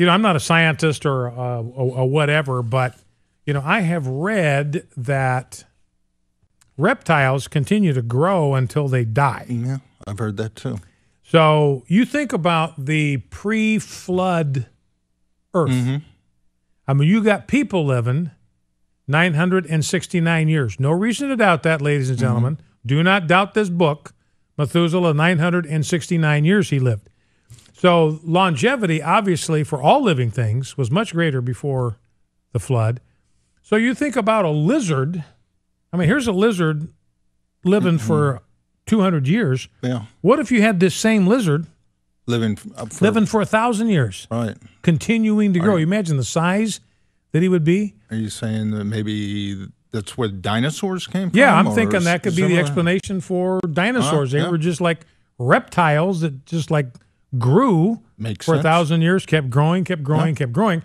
you know, I'm not a scientist or a, a, a whatever, but you know, I have read that reptiles continue to grow until they die. Yeah, I've heard that too. So you think about the pre-flood Earth. Mm-hmm. I mean, you got people living 969 years. No reason to doubt that, ladies and gentlemen. Do not doubt this book. Methuselah, 969 years he lived. So longevity, obviously, for all living things, was much greater before the flood. So you think about a lizard. I mean, here's a lizard living for 200 years. Yeah, What if you had this same lizard living for living for a thousand years, right. continuing to grow? You imagine the size that he would be. Are you saying that maybe that's where dinosaurs came from? Yeah, I'm thinking that could be the explanation for dinosaurs. Uh, they yeah. were just like reptiles that just like grew Makes for a thousand years, kept growing, kept growing, kept growing.